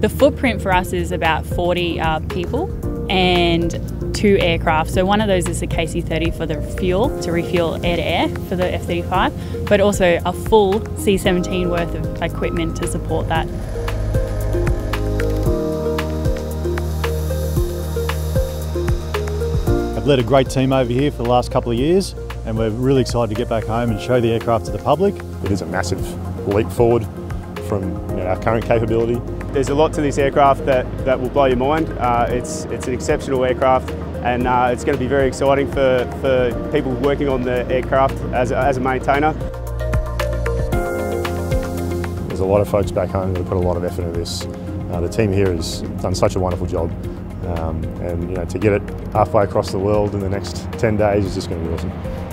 The footprint for us is about 40 uh, people and two aircraft. So one of those is the KC-30 for the fuel, to refuel air to air for the F-35, but also a full C-17 worth of equipment to support that. I've led a great team over here for the last couple of years and we're really excited to get back home and show the aircraft to the public. It is a massive leap forward from you know, our current capability. There's a lot to this aircraft that, that will blow your mind. Uh, it's, it's an exceptional aircraft and uh, it's going to be very exciting for, for people working on the aircraft as a, as a maintainer. There's a lot of folks back home that put a lot of effort into this. Uh, the team here has done such a wonderful job um, and you know, to get it halfway across the world in the next 10 days is just going to be awesome.